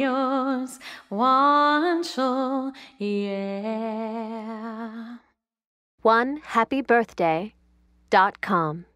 yours one show, yeah. One happy birthday dot com.